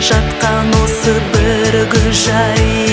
жатқан осы бір гүл жайы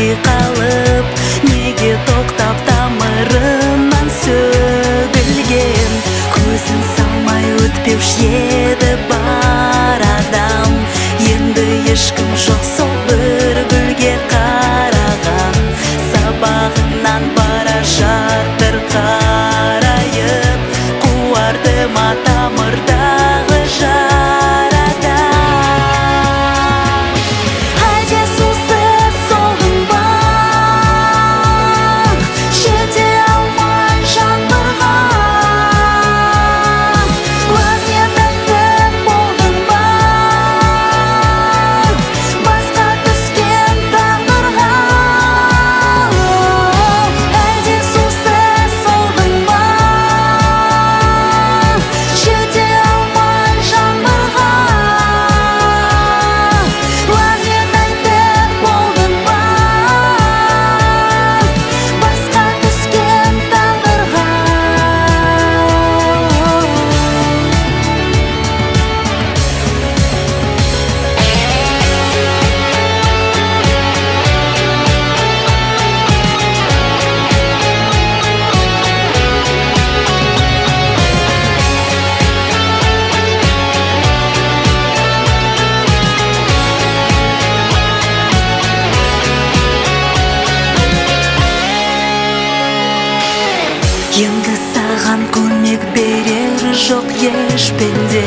саған көмек берер жоқ еш пенде.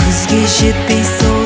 Күзге жетпей солдың